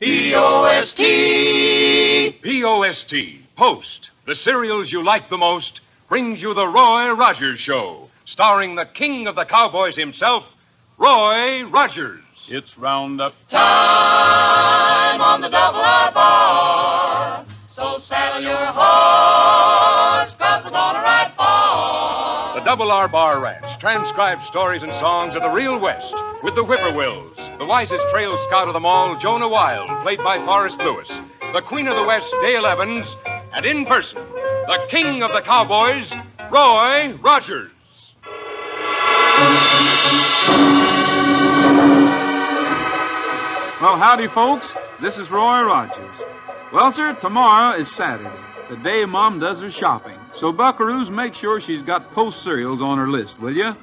P-O-S-T. P-O-S-T. Post. The cereals you like the most brings you the Roy Rogers Show, starring the king of the cowboys himself, Roy Rogers. It's roundup time on the double R bar. So saddle your horse, cause we're gonna ride far. The Double R Bar Ranch transcribes stories and songs of the real West with the Whippoorwills, the wisest trail scout of them all, Jonah Wild, played by Forrest Lewis, the Queen of the West, Dale Evans, and in person, the King of the Cowboys, Roy Rogers. Well, howdy, folks. This is Roy Rogers. Well, sir, tomorrow is Saturday, the day Mom does her shopping. So, buckaroos, make sure she's got Post cereals on her list, will you?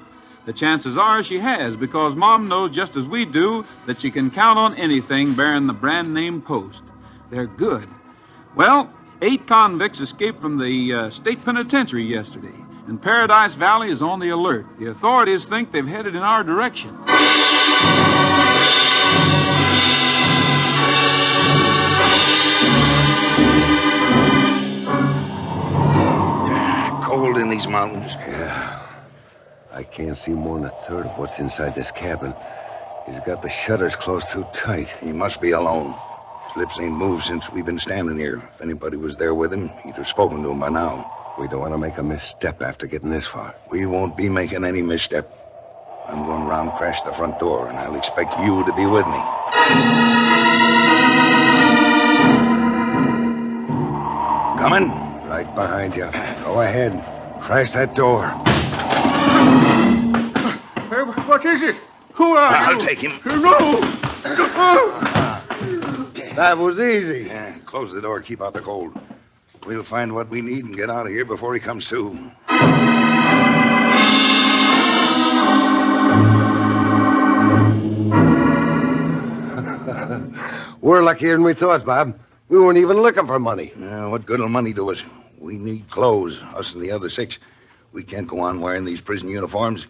The chances are she has, because Mom knows just as we do that she can count on anything bearing the brand name Post. They're good. Well, eight convicts escaped from the uh, state penitentiary yesterday, and Paradise Valley is on the alert. The authorities think they've headed in our direction. Cold in these mountains. Yeah. I can't see more than a third of what's inside this cabin. He's got the shutters closed too tight. He must be alone. His lips ain't moved since we've been standing here. If anybody was there with him, he'd have spoken to him by now. We don't want to make a misstep after getting this far. We won't be making any misstep. I'm going round crash the front door, and I'll expect you to be with me. Coming? Right behind you. Go ahead. Crash that door. what is it? Who are you? I'll take him. No! That was easy. Yeah, close the door. Keep out the cold. We'll find what we need and get out of here before he comes to. We're luckier than we thought, Bob. We weren't even looking for money. Yeah, what good'll money do us? We need clothes, us and the other six. We can't go on wearing these prison uniforms.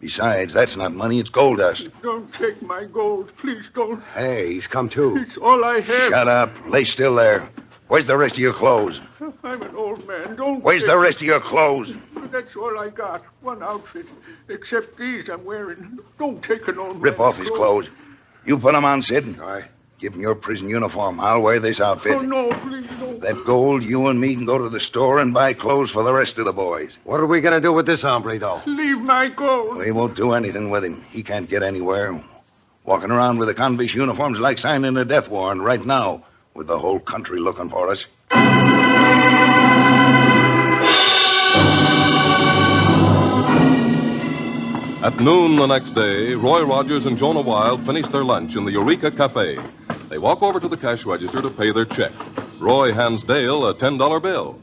Besides, that's not money, it's gold dust. Don't take my gold. Please don't. Hey, he's come too. It's all I have. Shut up. Lay still there. Where's the rest of your clothes? I'm an old man. Don't. Where's take- the rest of your clothes? That's all I got. One outfit. Except these I'm wearing. Don't take an old Rip man's off his clothes. You put 'em on, Sid. All right. Give him your prison uniform. I'll wear this outfit. Oh, no, please don't. That gold, you and me can go to the store and buy clothes for the rest of the boys. What are we going to do with this hombre, though? Leave my gold. We won't do anything with him. He can't get anywhere. Walking around with the convict uniforms like signing a death warrant right now, with the whole country looking for us. At noon the next day, Roy Rogers and Jonah Wild finished their lunch in the Eureka Cafe. They walk over to the cash register to pay their check. Roy hands Dale a $10 bill.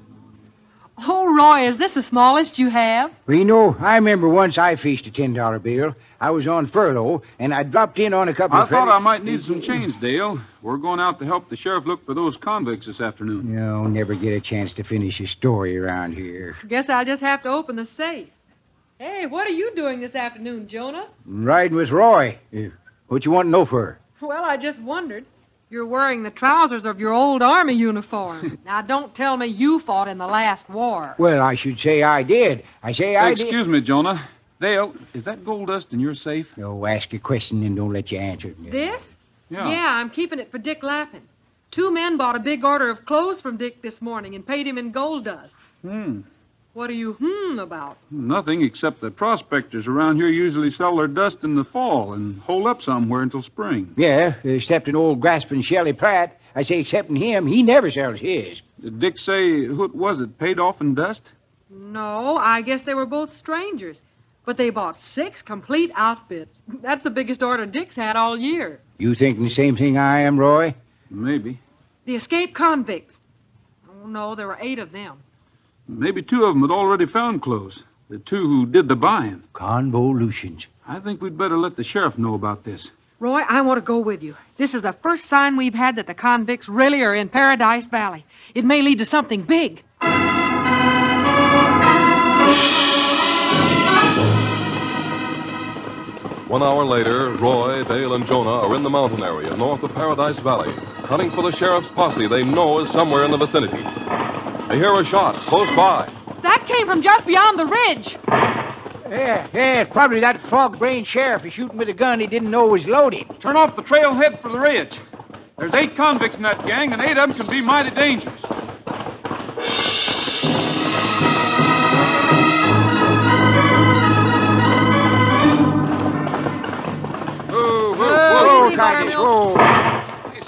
Oh, Roy, is this the smallest you have? Reno, I remember once I fished a ten dollar bill. I was on furlough, and I dropped in on a couple I of. thought credit- I might need some change, Dale. We're going out to help the sheriff look for those convicts this afternoon. No, never get a chance to finish a story around here. Guess I'll just have to open the safe. Hey, what are you doing this afternoon, Jonah? I'm riding with Roy. What you want to know for? Well, I just wondered. You're wearing the trousers of your old army uniform. now, don't tell me you fought in the last war. Well, I should say I did. I say I did. Excuse me, Jonah. Dale, is that gold dust in your safe? No, ask a question and don't let you answer it. This? Yeah. Yeah. I'm keeping it for Dick Lappin. Two men bought a big order of clothes from Dick this morning and paid him in gold dust. Hmm. What are you hmm about? Nothing except that prospectors around here usually sell their dust in the fall and hold up somewhere until spring. Yeah, except an old grasping Shelley Pratt. I say, excepting him, he never sells his. Did Dick say who it was that paid off in dust? No, I guess they were both strangers. But they bought six complete outfits. That's the biggest order Dick's had all year. You thinking the same thing I am, Roy? Maybe. The escaped convicts. Oh, no, there were eight of them. Maybe two of them had already found clothes. The two who did the buying. Convolutions. I think we'd better let the sheriff know about this. Roy, I want to go with you. This is the first sign we've had that the convicts really are in Paradise Valley. It may lead to something big. One hour later, Roy, Dale, and Jonah are in the mountain area north of Paradise Valley, hunting for the sheriff's posse they know is somewhere in the vicinity. They hear a shot close by. That came from just beyond the ridge. Yeah, yeah, it's probably that fog-brained sheriff is shooting with a gun he didn't know was loaded. Turn off the trail, head for the ridge. There's eight convicts in that gang, and eight of them can be mighty dangerous. Whoa, whoa, oh, whoa. easy, Titus, Buttermilk. whoa.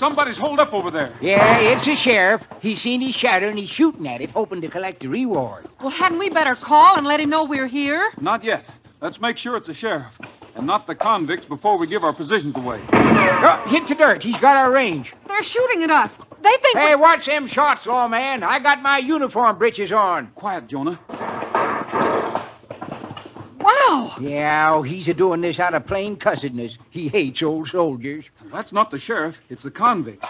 Hey, somebody's holed up over there. Yeah, it's a sheriff. He's seen his shadow and he's shooting at it, hoping to collect a reward. Well, hadn't we better call and let him know we're here? Not yet. Let's make sure it's a sheriff, and not the convicts before we give our positions away. Oh, hit the dirt. He's got our range. They're shooting at us. They think. Hey, watch them shots, lawman. I got my uniform breeches on. Quiet, Jonah. Wow! Yeah, oh, he's a doing this out of plain cussedness. He hates old soldiers. That's not the sheriff, it's the convicts.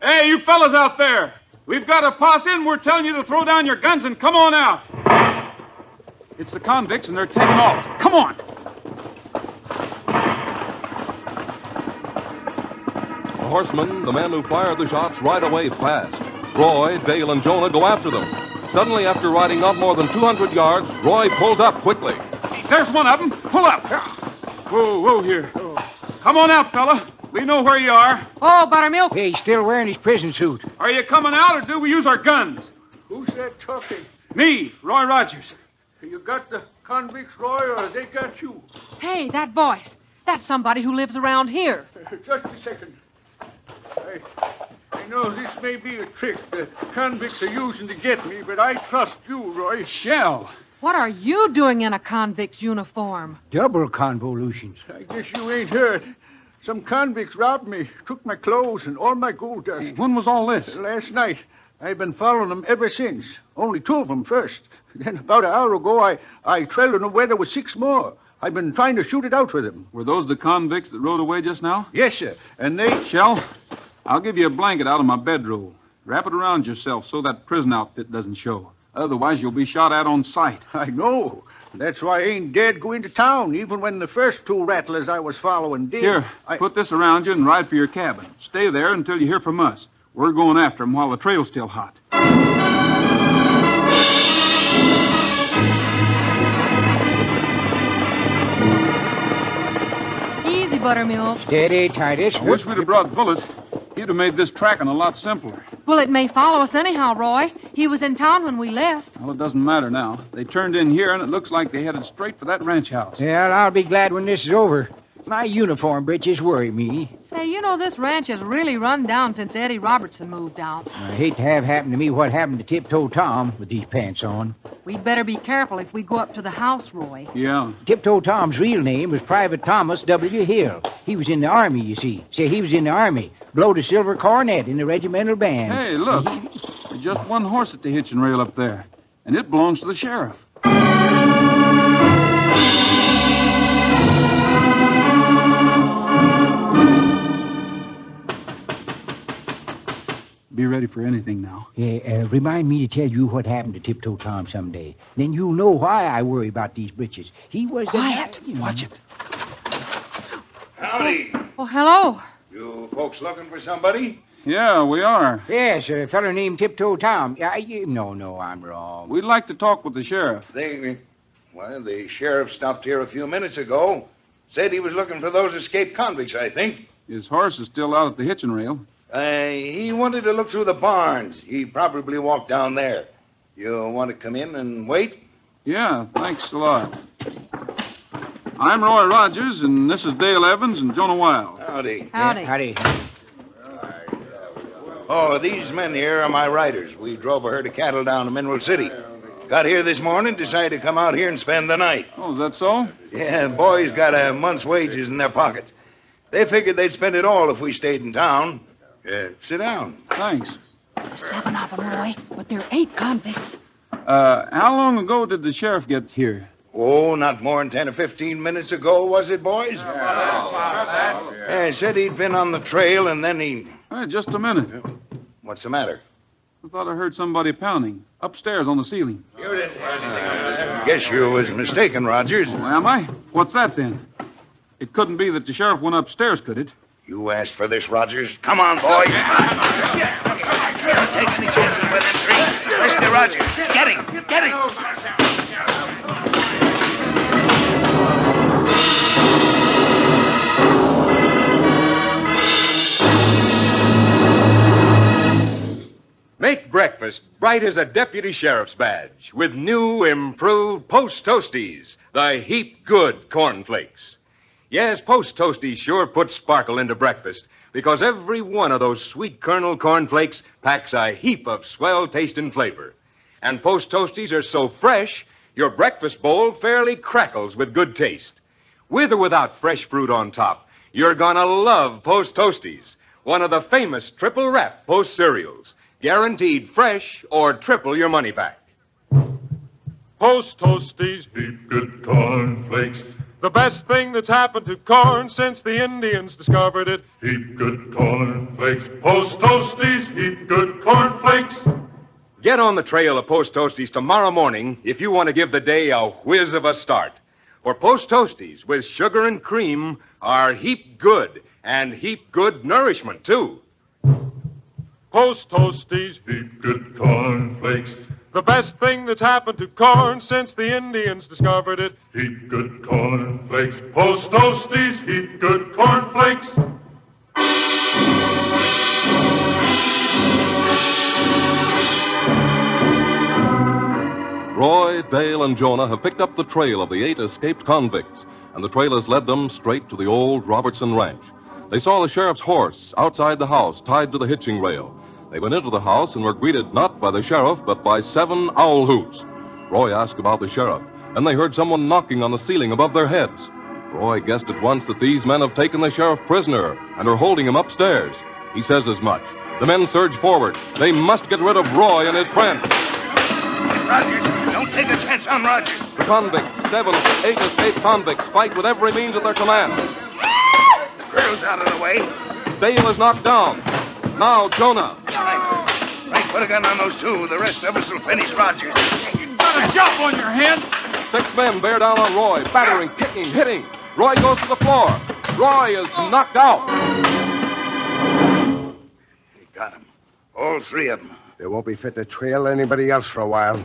Hey, you fellas out there! We've got a posse and we're telling you to throw down your guns and come on out. It's the convicts and they're taking off. Come on! The horsemen, the men who fired the shots, ride away fast. Roy, Dale, and Jonah go after them. Suddenly, after riding not more than 200 yards, Roy pulls up quickly. There's one of them. Pull up. Whoa, whoa, here. Come on out, fella. We know where you are. Oh, Buttermilk. Hey, he's still wearing his prison suit. Are you coming out or do we use our guns? Who's that talking? Me, Roy Rogers. You got the convicts, Roy, or they got you? Hey, that voice. That's somebody who lives around here. Uh, just a second. I, I know this may be a trick the convicts are using to get me, but I trust you, Roy. Shell. What are you doing in a convict's uniform? Double convolutions. I guess you ain't heard. Some convicts robbed me, took my clothes and all my gold dust. When was all this? Uh, last night. I've been following them ever since. Only two of them first. Then about an hour ago, I, I trailed them away. There were six more. I've been trying to shoot it out with them. Were those the convicts that rode away just now? Yes, sir. And they... Shell, I'll give you a blanket out of my bedroll. Wrap it around yourself so that prison outfit doesn't show. Otherwise, you'll be shot at on sight. I know. That's why I ain't dared go into town, even when the first two rattlers I was following did. Here, I... put this around you and ride for your cabin. Stay there until you hear from us. We're going after 'em while the trail's still hot. Easy, Buttermilk. Steady, Titus. I wish we'd have brought Bullet. He'd have made this tracking a lot simpler. Well, it may follow us anyhow, Roy. He was in town when we left. Well, it doesn't matter now. They turned in here, and it looks like they headed straight for that ranch house. Yeah, I'll be glad when this is over. My uniform breeches worry me. Say, you know, this ranch has really run down since Eddie Robertson moved out. I hate to have happen to me what happened to Tiptoe Tom with these pants on. We'd better be careful if we go up to the house, Roy. Yeah. Tiptoe Tom's real name was Private Thomas W. Hill. He was in the Army, you see. Say, he was in the Army. Blowed the silver cornet in the regimental band. Hey, look. There's just one horse at the hitching rail up there, and it belongs to the sheriff. Be ready for anything now. Yeah, uh, remind me to tell you what happened to Tiptoe Tom someday. Then you'll know why I worry about these breeches. He was Quiet. The, Watch it. Howdy. Oh, hello. You folks looking for somebody? Yeah, we are. Yes, a fellow named Tiptoe Tom. Yeah, you, no, no, I'm wrong. We'd like to talk with the sheriff. They. Well, the sheriff stopped here a few minutes ago. Said he was looking for those escaped convicts, I think. His horse is still out at the hitching rail. Uh, he wanted to look through the barns. He probably walked down there. You want to come in and wait? Yeah, thanks a lot. I'm Roy Rogers, and this is Dale Evans and Jonah Wild. Howdy. Howdy. Howdy. Oh, these men here are my riders. We drove a herd of cattle down to Mineral City. Got here this morning, decided to come out here and spend the night. Oh, is that so? Yeah, the boys got a month's wages in their pockets. They figured they'd spend it all if we stayed in town. Yeah, sit down. Thanks. Seven of them, Roy, but there are eight convicts. Uh, how long ago did the sheriff get here? Oh, not more than 10 or 15 minutes ago, was it, boys? Yeah, said he'd been on the trail and then he. Uh, just a minute. What's the matter? I thought I heard somebody pounding upstairs on the ceiling. You didn't. Uh, guess you was mistaken, Rogers. Oh, am I? What's that then? It couldn't be that the sheriff went upstairs, could it? You asked for this, Rogers. Come on, boys. Don't take any chances with them three. Mr. Rogers, get him. Get him. Make breakfast bright as a deputy sheriff's badge with new, improved Post Toasties, the heap good cornflakes. Yes, Post Toasties sure put sparkle into breakfast because every one of those sweet kernel cornflakes packs a heap of swell taste and flavor. And Post Toasties are so fresh, your breakfast bowl fairly crackles with good taste. With or without fresh fruit on top, you're gonna love Post Toasties, one of the famous triple wrap Post cereals. Guaranteed fresh or triple your money back. Post Toasties, heap good cornflakes. The best thing that's happened to corn since the Indians discovered it. Heap good cornflakes. Post Toasties, heap good cornflakes. Get on the trail of Post Toasties tomorrow morning if you want to give the day a whiz of a start. For Post Toasties with sugar and cream are heap good and heap good nourishment, too. Post Toasties, heap good cornflakes. The best thing that's happened to corn since the Indians discovered it. Heap good cornflakes. Post Toasties, heap good cornflakes. Roy, Dale, and Jonah have picked up the trail of the eight escaped convicts, and the trail has led them straight to the old Robertson ranch. They saw the sheriff's horse outside the house tied to the hitching rail. They went into the house and were greeted not by the sheriff, but by seven owl hoots. Roy asked about the sheriff, and they heard someone knocking on the ceiling above their heads. Roy guessed at once that these men have taken the sheriff prisoner and are holding him upstairs. He says as much. The men surge forward. They must get rid of Roy and his friend. Rogers, don't take a chance on Rogers. The convicts, seven of eight escaped convicts, fight with every means at their command. The girl's out of the way. Dale is knocked down. Now Jonah. Right. Right, put a gun on those two. The rest of us will finish Rogers. You Got a jump on your head. Six men bear down on Roy, battering, kicking, hitting. Roy goes to the floor. Roy is knocked out. He got him. All three of them. They won't be fit to trail anybody else for a while.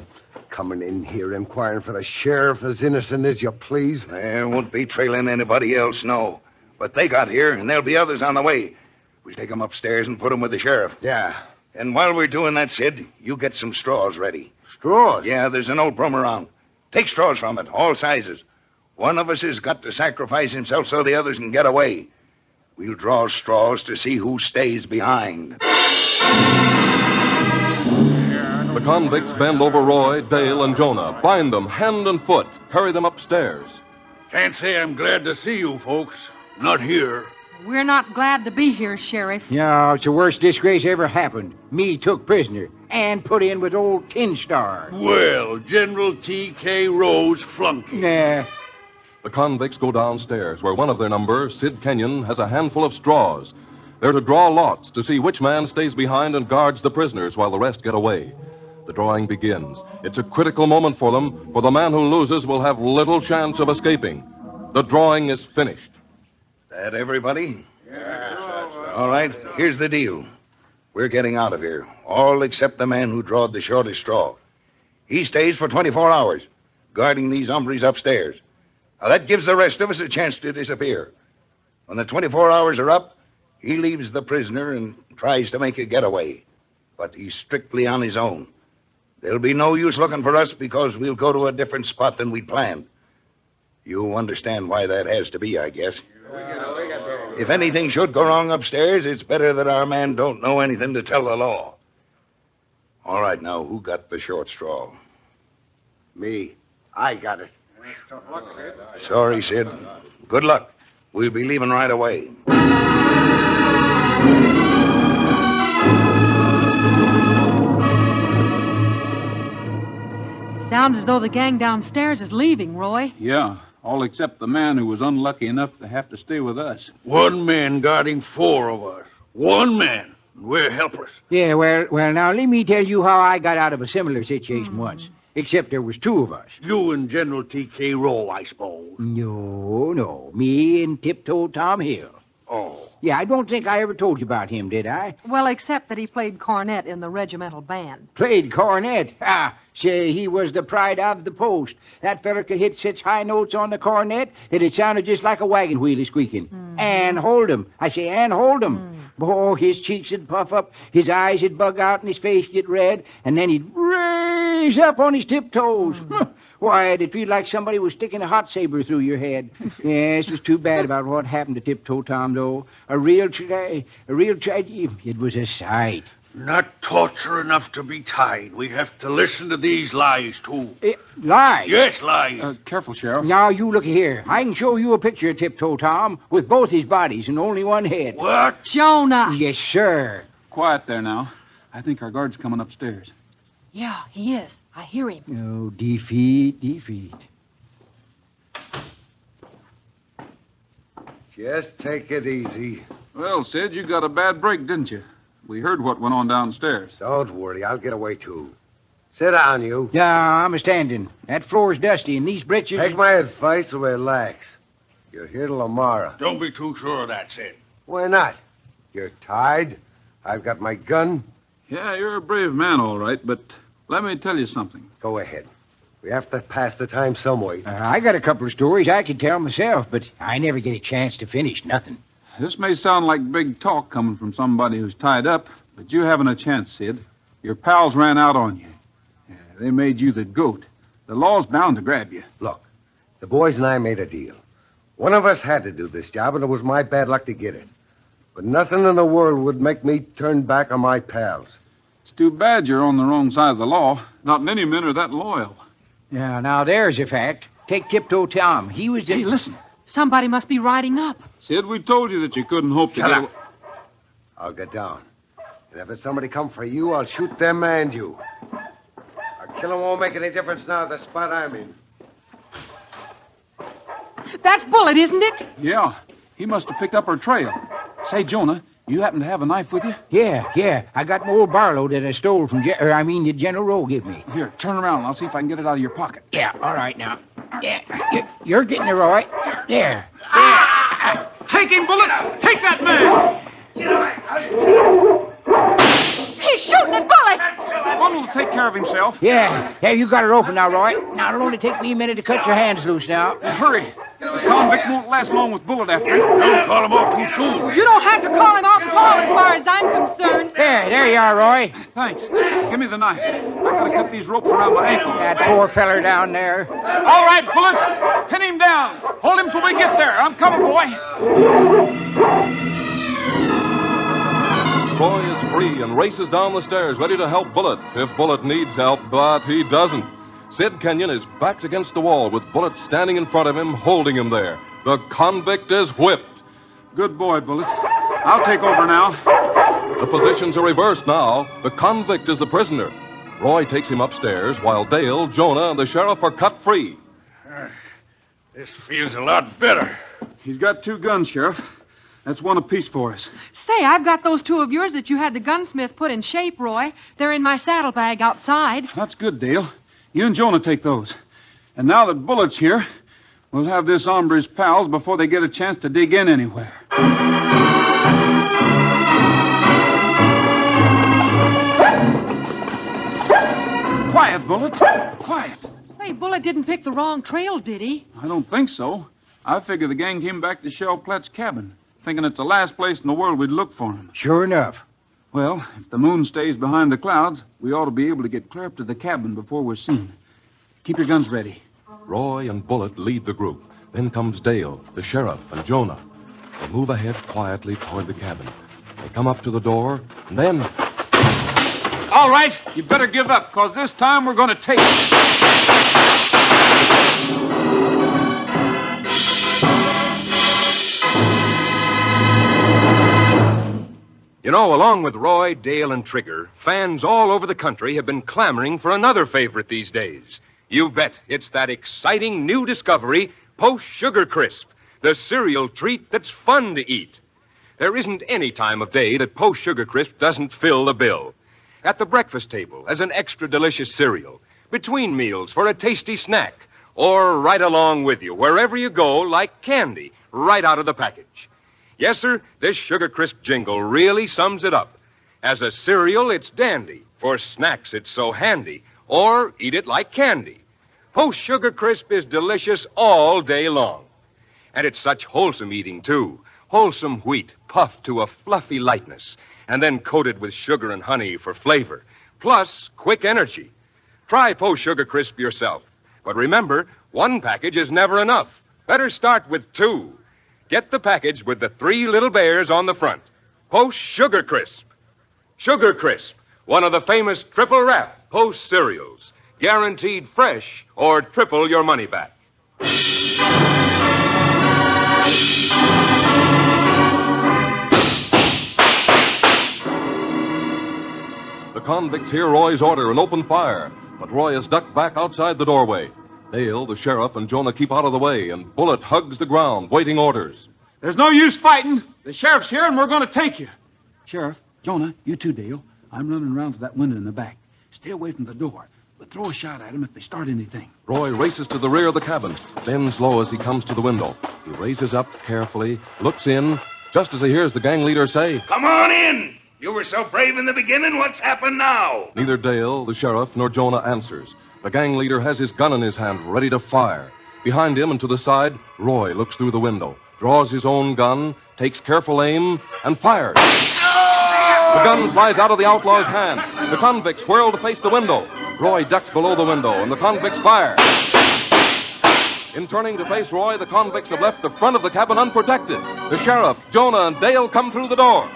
Coming in here inquiring for the sheriff as innocent as you please. There won't be trailing anybody else, no. But they got here, and there'll be others on the way. We'll take them upstairs and put them with the sheriff. Yeah. And while we're doing that, Sid, you get some straws ready. Straws? Yeah, there's an old broom around. Take straws from it, all sizes. One of us has got to sacrifice himself so the others can get away. We'll draw straws to see who stays behind. The convicts bend over Roy, Dale, and Jonah, bind them hand and foot, carry them upstairs. Can't say I'm glad to see you folks. Not here. We're not glad to be here, Sheriff. No, it's the worst disgrace ever happened. Me took prisoner and put in with old Tin Star. Well, General T.K. Rowe's flunky. Nah, The convicts go downstairs, where one of their number, Sid Kenyon, has a handful of straws. They're to draw lots to see which man stays behind and guards the prisoners while the rest get away. The drawing begins. It's a critical moment for them, for the man who loses will have little chance of escaping. The drawing is finished. That everybody? All right, here's the deal. We're getting out of here, all except the man who drawed the shortest straw. He stays for 24 hours, guarding these hombres upstairs. Now, that gives the rest of us a chance to disappear. When the 24 hours are up, he leaves the prisoner and tries to make a getaway. But he's strictly on his own. There'll be no use looking for us because we'll go to a different spot than we'd planned. You understand why that has to be, I guess. If anything should go wrong upstairs, it's better that our man don't know anything to tell the law. All right, now, who got the short straw? Me. I got it. Sorry, Sid. Good luck. We'll be leaving right away. Sounds as though the gang downstairs is leaving, Roy. Yeah, all except the man who was unlucky enough to have to stay with us. One man guarding four of us. One man. And we're helpless. Yeah, well, well, now let me tell you how I got out of a similar situation hmm. once. Except there was two of us. You and General T.K. Rowe, I suppose. No, no. Me and Tiptoe Tom Hill. Yeah, I don't think I ever told you about him, did I? Well, except that he played cornet in the regimental band. Played cornet. Ah, say, he was the pride of the post. That feller could hit such high notes on the cornet that it sounded just like a wagon wheel squeaking. And hold him. I say, and hold 'em. Oh, his cheeks would puff up, his eyes would bug out, and his face get red, and then he'd raise up on his tiptoes. Huh. Why, it'd feel like somebody was sticking a hot saber through your head. yes, it was too bad about what happened to Tiptoe Tom, though. A real tra- a real tragedy. It was a sight. Not torture enough to be tied. We have to listen to these lies, too. Eh, lies? Yes, lies. Uh, careful, Sheriff. Now, you look here. I can show you a picture of Tiptoe Tom with both his bodies and only one head. What? Jonah! Yes, sir. Quiet there now. I think our guard's coming upstairs. Yeah, he is. I hear him. No, defeat, defeat. Just take it easy. Well, Sid, you got a bad break, didn't you? We heard what went on downstairs. Don't worry, I'll get away too. Sit down, you. Yeah, I'm a standing. That floor's dusty, and these breeches. Take my advice and relax. You're here till tomorrow. Don't be too sure of that, Sid. Why not? You're tied. I've got my gun. Yeah, you're a brave man, all right, but let me tell you something. Go ahead. We have to pass the time some way. Uh, I got a couple of stories I could tell myself, but I never get a chance to finish nothing. This may sound like big talk coming from somebody who's tied up, but you haven't a chance, Sid. Your pals ran out on you. Yeah, they made you the goat. The law's bound to grab you. Look, the boys and I made a deal. One of us had to do this job, and it was my bad luck to get it. But nothing in the world would make me turn back on my pals. It's too bad you're on the wrong side of the law. Not many men are that loyal. Yeah, now, there's a fact. Take Tiptoe Tom. He was. Hey, listen. Somebody must be riding up. Sid, we told you that you couldn't hope to Shut get up. I'll get down. And if it's somebody come for you, I'll shoot them and you. A killing won't make any difference now at the spot I'm in. That's Bullet, isn't it? Yeah, he must have picked up our trail. Say, Jonah, you happen to have a knife with you? Yeah, yeah. I got my old Barlow that I stole from. Gen- or er, I mean, that General Rowe gave me. Here, turn around and I'll see if I can get it out of your pocket. Yeah, all right now. Yeah, you- you're getting it right. There. Take him, Bullet! Take that man! He's shooting at Bullet! One will take care of himself. Yeah, yeah, you got it open now, Roy. Now, it'll only take me a minute to cut your hands loose now. Hurry. The convict won't last long with Bullet after him. Don't call him off too soon. You don't have to call him off at all as far as I'm concerned. There, there you are, Roy. Thanks. Give me the knife. I've gotta cut these ropes around my ankle. That poor feller down there. All right, Bullet. Pin him down. Hold him till we get there. I'm coming, boy. Roy is free and races down the stairs, ready to help Bullet if Bullet needs help, but he doesn't. Sid Kenyon is backed against the wall with Bullet standing in front of him, holding him there. The convict is whipped. Good boy, Bullet. I'll take over now. The positions are reversed now. The convict is the prisoner. Roy takes him upstairs while Dale, Jonah, and the sheriff are cut free. Uh, this feels a lot better. He's got two guns, Sheriff. That's one apiece for us. Say, I've got those two of yours that you had the gunsmith put in shape, Roy. They're in my saddlebag outside. That's good, Dale. You and Jonah take those. And now that Bullet's here, we'll have this hombre's pals before they get a chance to dig in anywhere. Quiet, Bullet. Quiet. Say, Bullet didn't pick the wrong trail, did he? I don't think so. I figure the gang came back to Shell Platt's cabin, thinking it's the last place in the world we'd look for him. Sure enough. Well, if the moon stays behind the clouds, we ought to be able to get clear up to the cabin before we're seen. Keep your guns ready. Roy and Bullet lead the group. Then comes Dale, the sheriff, and Jonah. They move ahead quietly toward the cabin. They come up to the door, and then All right, you better give up, because this time we're going to take it. You know, along with Roy, Dale, and Trigger, fans all over the country have been clamoring for another favorite these days. You bet it's that exciting new discovery, Post Sugar Crisp, the cereal treat that's fun to eat. There isn't any time of day that Post Sugar Crisp doesn't fill the bill. At the breakfast table, as an extra delicious cereal, between meals for a tasty snack, or right along with you wherever you go like candy, right out of the package. Yes, sir, this Sugar Crisp jingle really sums it up. As a cereal, it's dandy. For snacks, it's so handy. Or eat it like candy. Post Sugar Crisp is delicious all day long. And it's such wholesome eating, too. Wholesome wheat puffed to a fluffy lightness, and then coated with sugar and honey for flavor, plus quick energy. Try Post Sugar Crisp yourself. But remember, one package is never enough. Better start with two. Get the package with the three little bears on the front. Post Sugar Crisp. Sugar Crisp, one of the famous triple wrap Post cereals. Guaranteed fresh or triple your money back. The convicts hear Roy's order and open fire, but Roy is ducked back outside the doorway. Dale, the sheriff, and Jonah keep out of the way, and Bullet hugs the ground, waiting orders. There's no use fighting. The sheriff's here, and we're going to take you. Sheriff, Jonah, you too, Dale. I'm running around to that window in the back. Stay away from the door, but throw a shot at them if they start anything. Roy races to the rear of the cabin, bends low as he comes to the window. He raises up carefully, looks in, just as he hears the gang leader say, Come on in. You were so brave in the beginning. What's happened now? Neither Dale, the sheriff, nor Jonah answers. The gang leader has his gun in his hand, ready to fire. Behind him and to the side, Roy looks through the window, draws his own gun, takes careful aim, and fires. The gun flies out of the outlaw's hand. The convicts whirl to face the window. Roy ducks below the window, and the convicts fire. In turning to face Roy, the convicts have left the front of the cabin unprotected. The sheriff, Jonah, and Dale come through the door.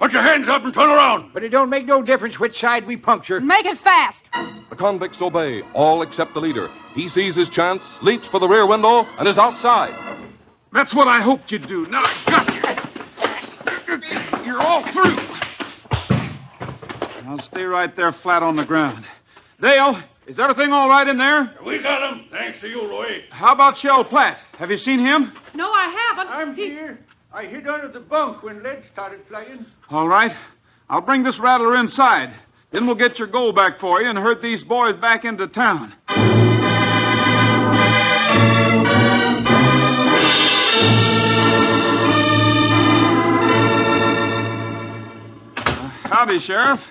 Put your hands up and turn around. But it don't make no difference which side we puncture. Make it fast. The convicts obey, all except the leader. He sees his chance, leaps for the rear window, and is outside. That's what I hoped you'd do. Now I got you. You're all through. I'll stay right there flat on the ground. Dale, is everything all right in there? We got him, thanks to you, Roy. How about Shell Platt? Have you seen him? No, I haven't. I'm He- here. I hid under the bunk when lead started flying. All right. I'll bring this rattler inside. Then we'll get your gold back for you and herd these boys back into town. Uh, howdy, Sheriff.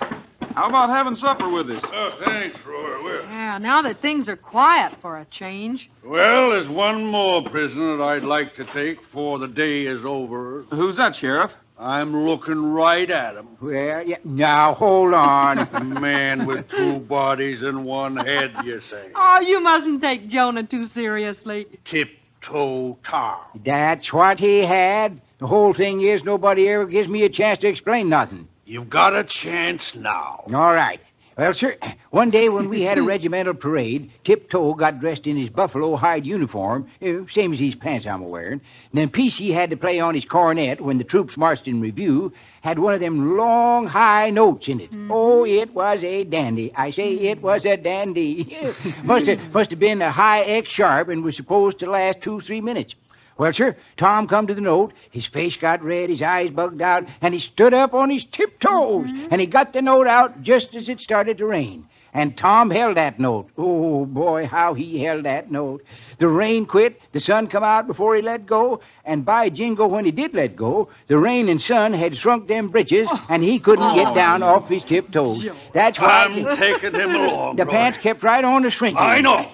How about having supper with us? Oh, thanks, Roy. Well, Yeah, now that things are quiet for a change. Well, there's one more prisoner that I'd like to take before the day is over. Who's that, Sheriff? I'm looking right at him. Well, yeah. Now, hold on. A man with two bodies and one head, you say. Oh, you mustn't take Jonah too seriously. Tiptoe Tom. That's what he had. The whole thing is nobody ever gives me a chance to explain nothing. You've got a chance now. All right. Well, sir, one day when we had a regimental parade, Tiptoe got dressed in his buffalo hide uniform, eh, same as these pants I'm wearing. And then Peacey had to play on his cornet when the troops marched in review, had one of them long, high notes in it. Oh, it was a dandy. I say it was a dandy. must have must have been a high X sharp and was supposed to last two, three minutes. Well, sir, Tom come to the note. His face got red, his eyes bugged out, and he stood up on his tiptoes. Mm-hmm. And he got the note out just as it started to rain. And Tom held that note. Oh, boy, how he held that note. The rain quit, the sun come out before he let go, and by jingo, when he did let go, the rain and sun had shrunk them britches, oh. and he couldn't get oh. down off his tiptoes. That's why I'm taking him along. the Roy. pants kept right on to shrinking. I know.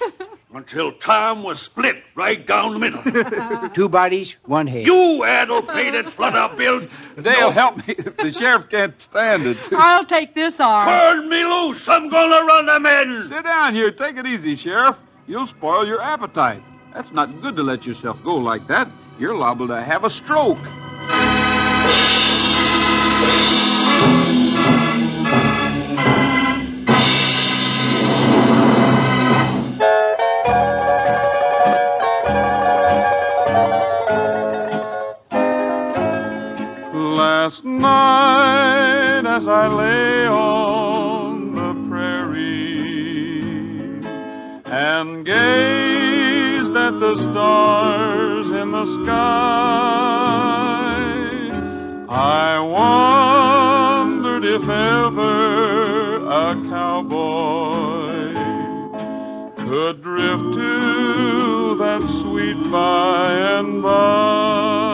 Until Tom was split right down the middle. Two bodies, one head. you addle-pated, flutter build. Dale, help me. The sheriff can't stand it. I'll take this arm. Turn me loose. I'm gonna run them in. Sit down here. Take it easy, Sheriff. You'll spoil your appetite. That's not good to let yourself go like that. You're liable to have a stroke. As I lay on the prairie and gazed at the stars in the sky, I wondered if ever a cowboy could drift to that sweet by and by.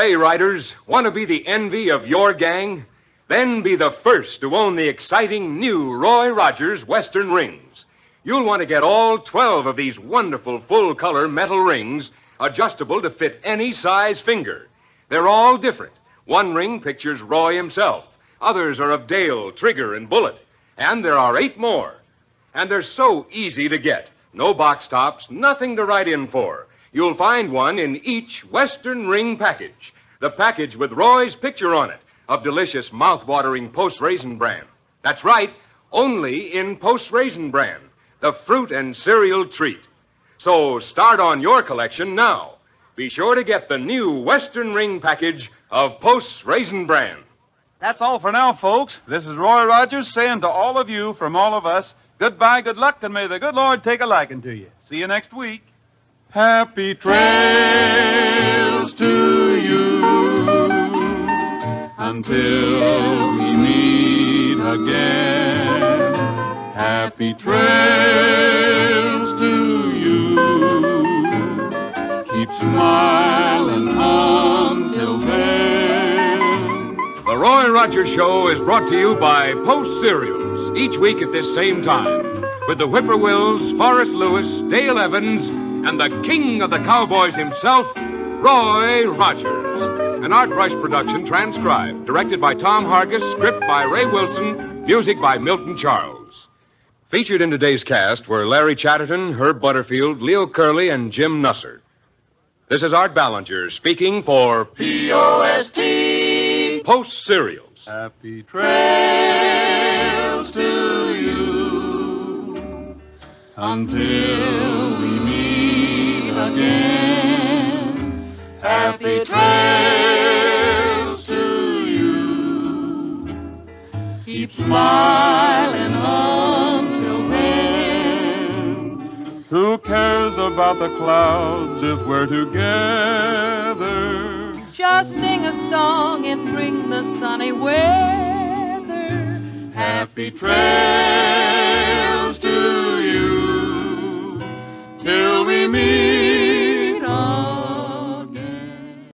Say, riders, want to be the envy of your gang? Then be the first to own the exciting new Roy Rogers Western rings. You'll want to get all 12 of these wonderful full color metal rings, adjustable to fit any size finger. They're all different. One ring pictures Roy himself, others are of Dale, Trigger, and Bullet, and there are eight more. And they're so easy to get. No box tops, nothing to write in for. You'll find one in each Western ring package. The package with Roy's picture on it of delicious mouth-watering Post Raisin Bran. That's right, only in Post Raisin Bran, the fruit and cereal treat. So start on your collection now. Be sure to get the new Western ring package of Post Raisin Bran. That's all for now, folks. This is Roy Rogers saying to all of you from all of us, goodbye, good luck, and may the good Lord take a liking to you. See you next week. Happy trails to you until we meet again. Happy trails to you. Keep smiling until then. The Roy Rogers Show is brought to you by Post Cereals, each week at this same time, with the Whippoorwills, Forrest Lewis, Dale Evans, and the king of the cowboys himself, Roy Rogers. An Art Rush production transcribed, directed by Tom Hargis, script by Ray Wilson, music by Milton Charles. Featured in today's cast were Larry Chatterton, Herb Butterfield, Leo Curley, and Jim Nusser. This is Art Ballinger speaking for P.O.S.T. Post Cereals. Happy trails to you until we meet again. Happy trails to you. Keep smiling until then. Who cares about the clouds if we're together? Just sing a song and bring the sunny weather. Happy trails to you till we meet